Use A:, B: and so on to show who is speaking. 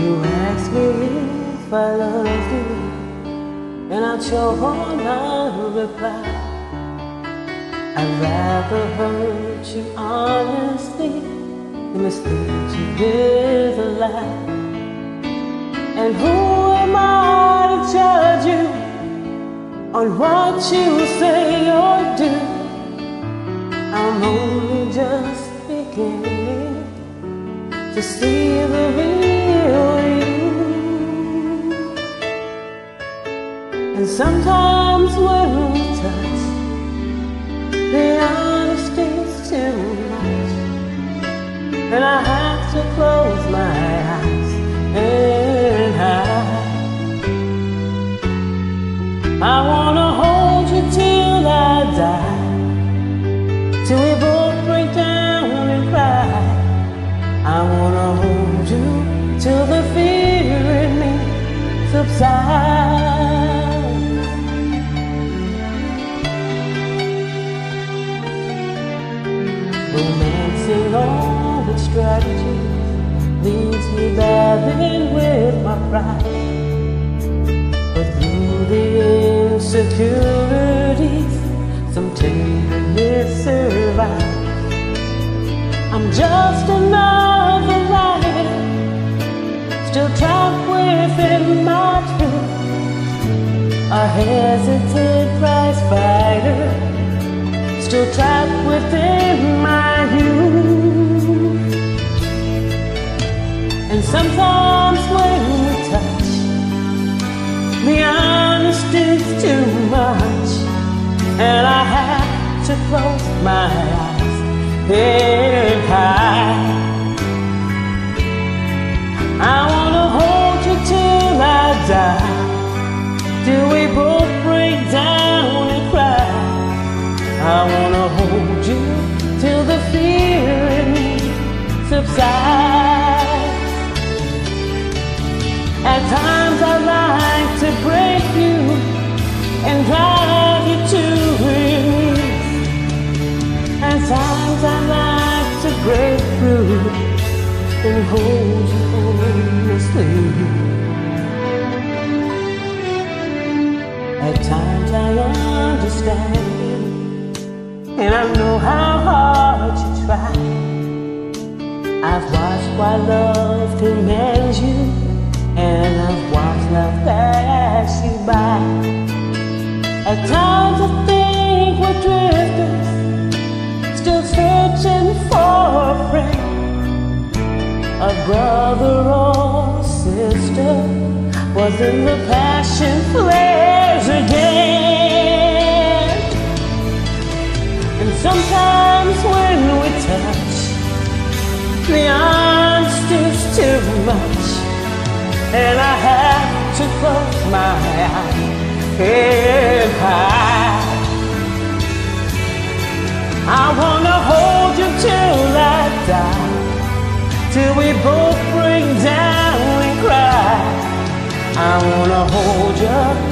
A: if I loved you, and I'd show no reply. I'd rather hurt you honestly than mislead you with a lie. And who am I to judge you on what you say or do? I'm only just beginning to see And sometimes when we touch, the honesty's too much, and I have to close my eyes and hide. I wanna hold you till I die, Romancing all its strategy leaves me battling with my pride. But through the insecurities, some tenderness survives. I'm just another liar, still trapped within my truth. A hesitant prize fighter, still trapped within my youth. And sometimes when we touch, the honesty's too much, and I have to close my eyes and hold you honestly. At times I understand, and I know how hard you try. I've watched why love commands you, and I've watched love pass you by. At times I think we're drifters, Wasn't the passion flares again? And sometimes when we touch, the honesty's too much, and I have to close my eyes and hide. I wanna hold you till I die, till we both I wanna hold you